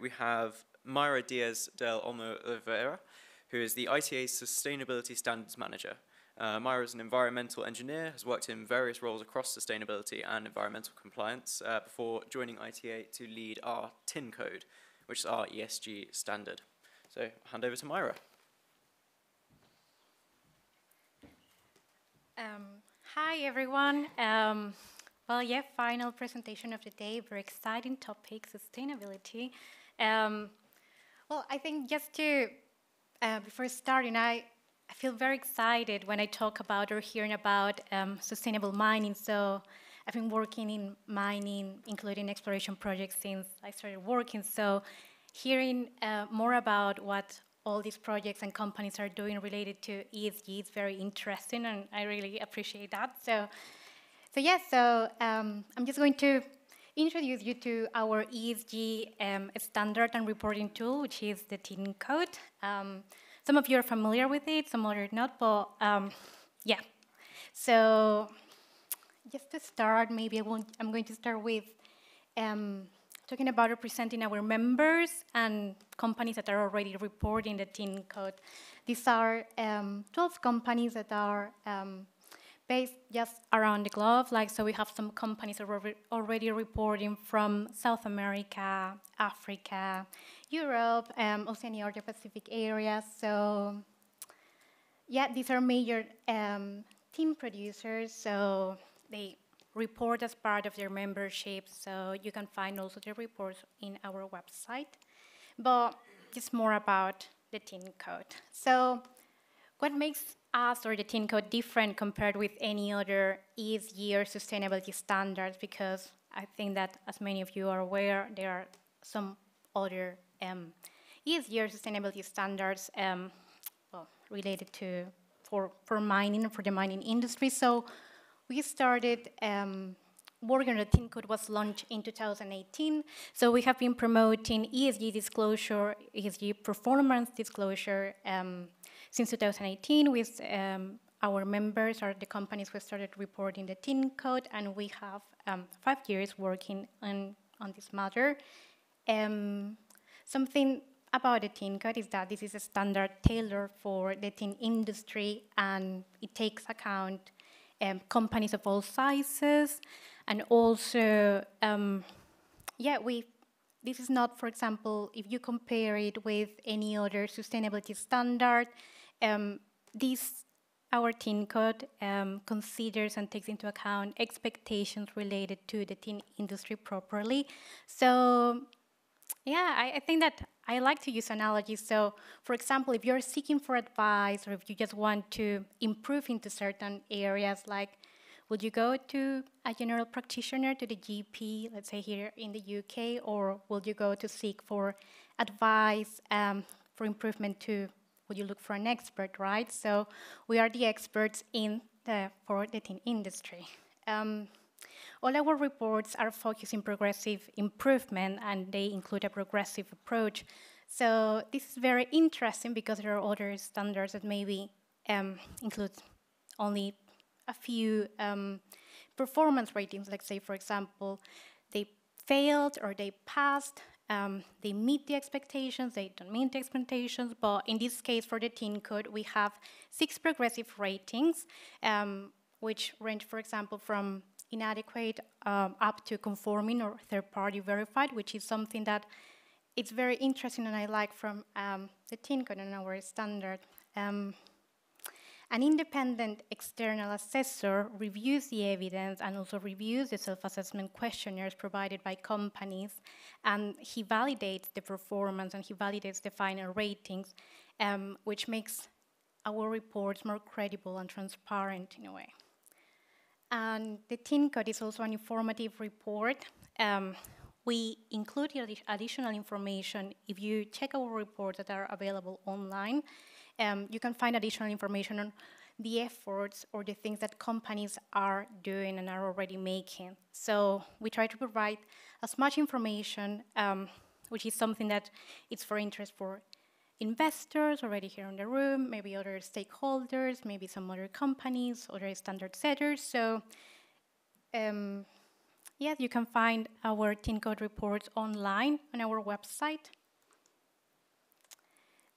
we have Mayra Diaz del Olmo Oliveira, who is the ITA Sustainability Standards Manager. Uh, Mayra is an environmental engineer, has worked in various roles across sustainability and environmental compliance uh, before joining ITA to lead our TIN code, which is our ESG standard. So, I'll hand over to Mayra. Um, hi, everyone. Um, well, yeah, final presentation of the day, very exciting topic, sustainability. Um, well, I think just to, uh, before starting, I, I feel very excited when I talk about or hearing about um, sustainable mining. So I've been working in mining, including exploration projects since I started working. So hearing uh, more about what all these projects and companies are doing related to ESG is very interesting, and I really appreciate that. So, so yes, yeah, so um, I'm just going to introduce you to our ESG um, standard and reporting tool, which is the TIN code. Um, some of you are familiar with it, some are not, but um, yeah. So just to start, maybe I am going to start with um, talking about representing our members and companies that are already reporting the TIN code. These are um, 12 companies that are based just around the globe. Like, so we have some companies already reporting from South America, Africa, Europe, um, Oceania, or the Asia-Pacific area. So, yeah, these are major um, TIN producers. So they report as part of their membership. So you can find also the reports in our website. But it's more about the TIN code. So what makes us or the TIN code different compared with any other ESG or sustainability standards? Because I think that, as many of you are aware, there are some other um, ESG or sustainability standards um, well, related to for, for mining, for the mining industry. So we started um, working on the TIN code was launched in 2018. So we have been promoting ESG disclosure, ESG performance disclosure um, since 2018 with um, our members or the companies who started reporting the TIN code, and we have um, five years working on, on this matter. Um, something about the TIN code is that this is a standard tailored for the tin industry, and it takes account um, companies of all sizes, and also, um, yeah, we. This is not, for example, if you compare it with any other sustainability standard, um, this our TIN code um, considers and takes into account expectations related to the tin industry properly. So, yeah, I, I, think that I like to use analogies. So, for example, if you're seeking for advice or if you just want to improve into certain areas, like would you go to a general practitioner, to the GP, let's say here in the UK, or will you go to seek for advice um, for improvement to, would you look for an expert, right? So we are the experts in the, for the tin industry. Um, all our reports are focused in progressive improvement and they include a progressive approach. So this is very interesting because there are other standards that maybe um, include only a few um, performance ratings, like say, for example, they failed or they passed, um, they meet the expectations, they don't meet the expectations, but in this case, for the TIN code, we have six progressive ratings, um, which range, for example, from inadequate um, up to conforming or third-party verified, which is something that it's very interesting and I like from um, the TIN code and our standard. An independent external assessor reviews the evidence and also reviews the self-assessment questionnaires provided by companies, and he validates the performance and he validates the final ratings, um, which makes our reports more credible and transparent in a way. And the TIN code is also an informative report. Um, we include additional information. If you check our reports that are available online, um, you can find additional information on the efforts or the things that companies are doing and are already making. So we try to provide as much information, um, which is something that is for interest for investors already here in the room, maybe other stakeholders, maybe some other companies, other standard setters. So um, yes, you can find our TIN code reports online on our website.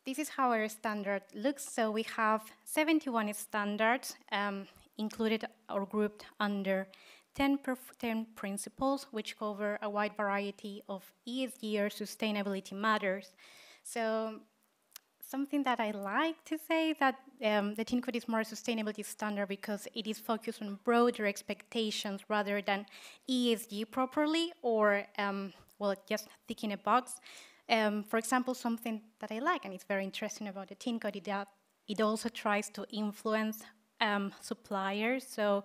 This is how our standard looks. So we have 71 standards um, included or grouped under 10, 10 principles, which cover a wide variety of ESG or sustainability matters. So something that I like to say that um, the Code is more sustainability standard because it is focused on broader expectations rather than ESG properly or, um, well, just ticking a box. Um, for example, something that I like and it's very interesting about the TIN Code is that it also tries to influence um, suppliers. So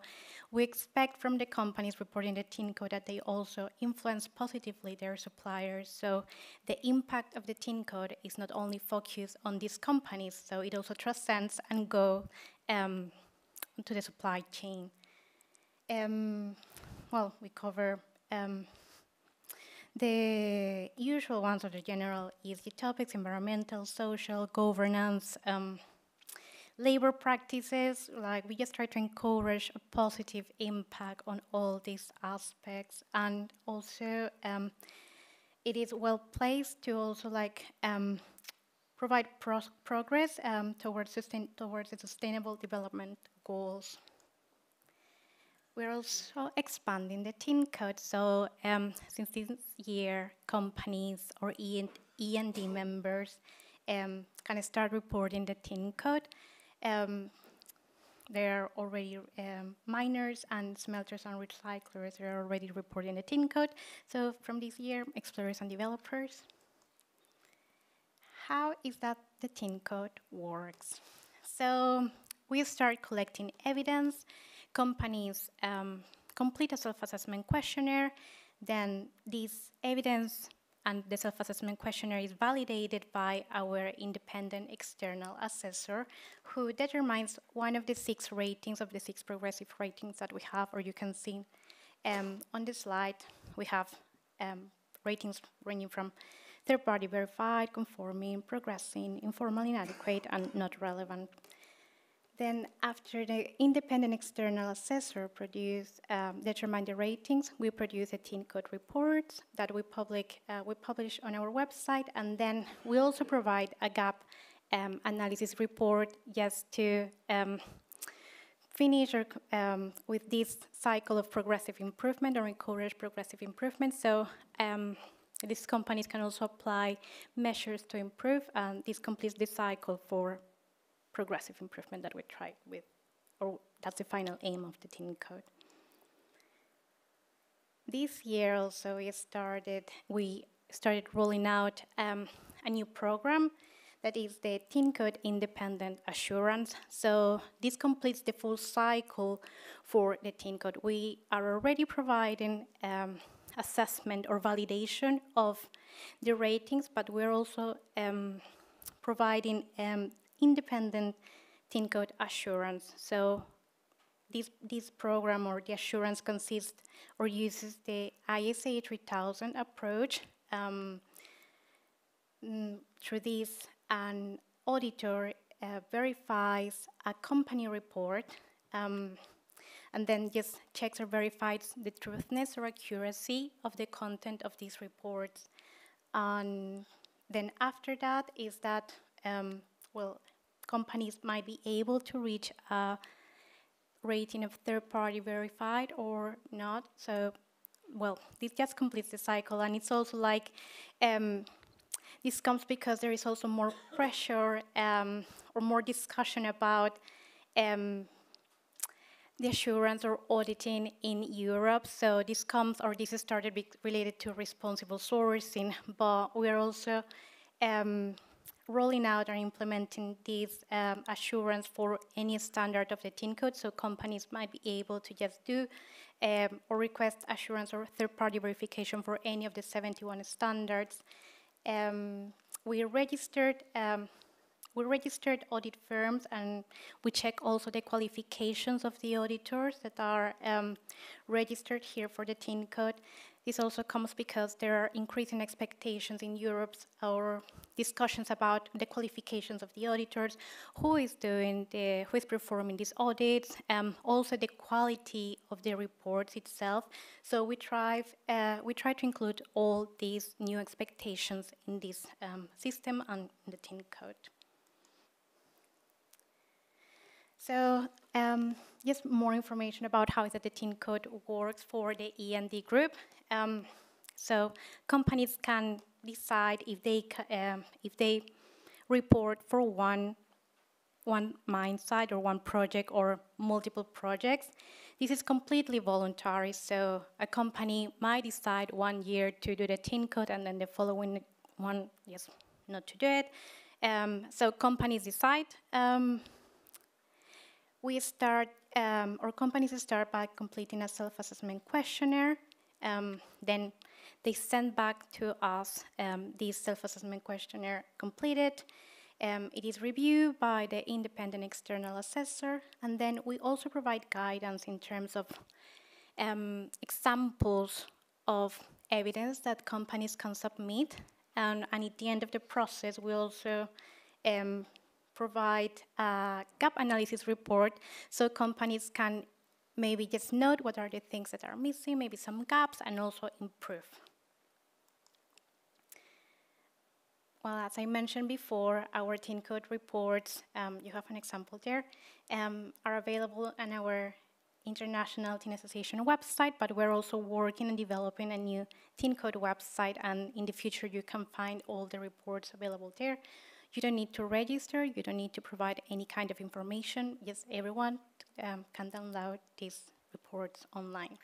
we expect from the companies reporting the TIN code that they also influence positively their suppliers. So the impact of the TIN code is not only focused on these companies, so it also transcends and go um, to the supply chain. Um, well, we cover um, the usual ones the general ESG topics, environmental, social, governance, um, labor practices, like we just try to encourage a positive impact on all these aspects. And also, um, it is well placed to also like um, provide pro progress um, towards, towards the sustainable development goals. We're also expanding the TIN code. So um, since this year, companies or E&D members um, can start reporting the TIN code. Um, there are already um, miners and smelters and recyclers that are already reporting the TIN code. So from this year, explorers and developers. How is that the TIN code works? So we start collecting evidence. Companies um, complete a self-assessment questionnaire. Then this evidence and the self-assessment questionnaire is validated by our independent external assessor who determines one of the six ratings of the six progressive ratings that we have, or you can see um, on the slide, we have um, ratings ranging from third-party verified, conforming, progressing, informal, inadequate, and not relevant. Then after the independent external assessor produce, um, determine the ratings, we produce a TIN code report that we, public, uh, we publish on our website, and then we also provide a gap um, analysis report just to um, finish um, with this cycle of progressive improvement or encourage progressive improvement. So um, these companies can also apply measures to improve, and this completes the cycle for progressive improvement that we try with, or that's the final aim of the TIN code. This year also we started, we started rolling out um, a new program that is the TIN code independent assurance. So this completes the full cycle for the TIN code. We are already providing um, assessment or validation of the ratings, but we're also um, providing um, independent TIN code assurance. So this, this program or the assurance consists or uses the ISA 3000 approach. Um, mm, through this, an auditor uh, verifies a company report um, and then just checks or verifies the truthness or accuracy of the content of these reports. And then after that is that, um, well, companies might be able to reach a rating of third-party verified or not. So, well, this just completes the cycle, and it's also like um, this comes because there is also more pressure um, or more discussion about um, the assurance or auditing in Europe. So this comes, or this started related to responsible sourcing, but we are also um, rolling out and implementing this um, assurance for any standard of the TIN code, so companies might be able to just do um, or request assurance or third-party verification for any of the 71 standards. Um, we registered um, we registered audit firms and we check also the qualifications of the auditors that are um, registered here for the TIN code. This also comes because there are increasing expectations in Europe or discussions about the qualifications of the auditors, who is doing the, who is performing these audits, um, also the quality of the reports itself. So we try, uh, we try to include all these new expectations in this um, system and in the TIN code. So um, just more information about how the TIN code works for the E&D group. Um, so companies can decide if they um, if they report for one one mine site or one project or multiple projects. This is completely voluntary, so a company might decide one year to do the TIN code and then the following one, yes, not to do it. Um, so companies decide. Um, we start, um, or companies start by completing a self-assessment questionnaire. Um, then they send back to us um, this self-assessment questionnaire completed. Um, it is reviewed by the independent external assessor, and then we also provide guidance in terms of um, examples of evidence that companies can submit. And, and, at the end of the process, we also um, provide a gap analysis report so companies can maybe just note what are the things that are missing, maybe some gaps, and also improve. Well, as I mentioned before, our TIN code reports, um, you have an example there, um, are available on our International TIN Association website, but we're also working on developing a new TIN code website, and in the future you can find all the reports available there. You don't need to register, you don't need to provide any kind of information, Yes, everyone um, can download these reports online.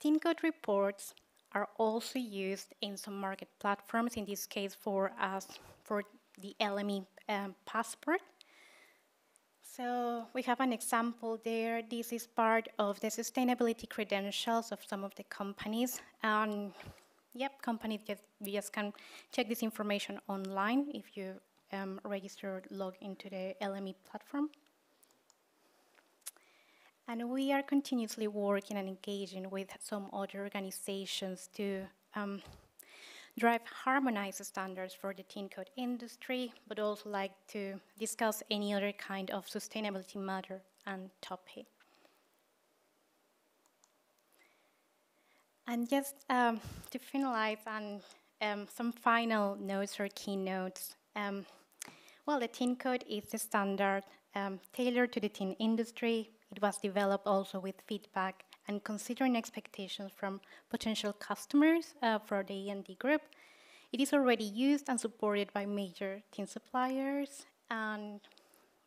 TIN code reports are also used in some market platforms, in this case for us, for the LME um, passport. So we have an example there. This is part of the sustainability credentials of some of the companies. And yep, companies just, just can check this information online if you um, register log into the LME platform. And we are continuously working and engaging with some other organizations to um, drive harmonized standards for the TIN code industry, but also like to discuss any other kind of sustainability matter and topic. And just um, to finalize and um, some final notes or keynotes. Um, well, the TIN code is the standard um, tailored to the tin industry, it was developed also with feedback and considering expectations from potential customers uh, for the E&D group. It is already used and supported by major tin suppliers and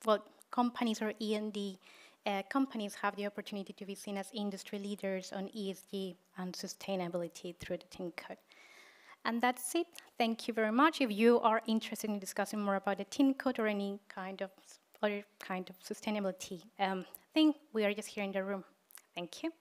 well, companies or E&D uh, companies have the opportunity to be seen as industry leaders on ESG and sustainability through the tin code. And that's it. Thank you very much. If you are interested in discussing more about the tin code or any kind of other kind of sustainability um, thing, we are just here in the room. Thank you.